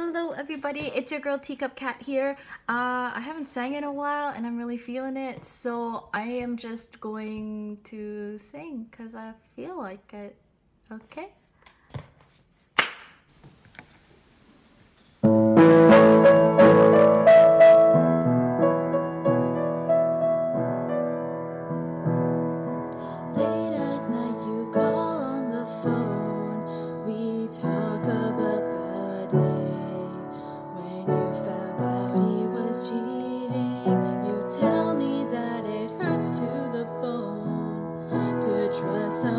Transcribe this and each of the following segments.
Hello everybody, it's your girl Teacup Kat here. Uh, I haven't sang in a while and I'm really feeling it, so I am just going to sing because I feel like it. Okay? Trust.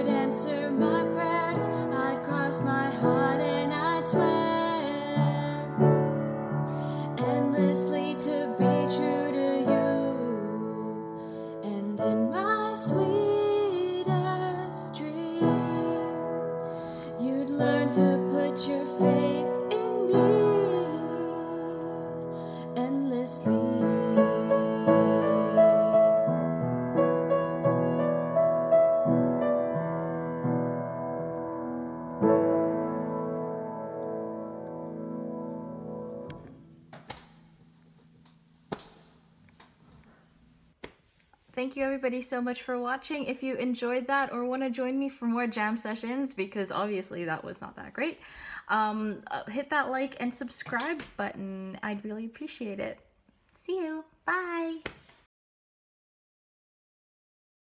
answer my prayer. Thank you everybody so much for watching. If you enjoyed that or want to join me for more jam sessions, because obviously that was not that great, um, uh, hit that like and subscribe button. I'd really appreciate it. See you. Bye.